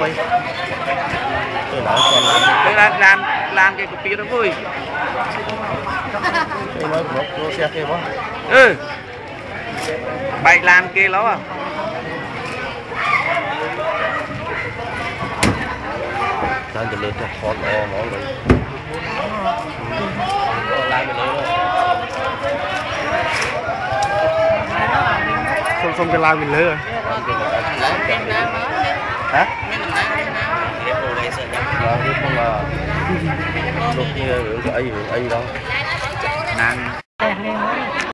cái đó còn làm làm làm làm cái copy đó vui. Cái mới một cô xe kia quá ừ. Bày làm kia lắm à? Đang từ lên cho hot nó nó rồi làm đấy xong xong cái lao mình lớn rồi hả? là là lúc như cái ấy ấy đó. Nàng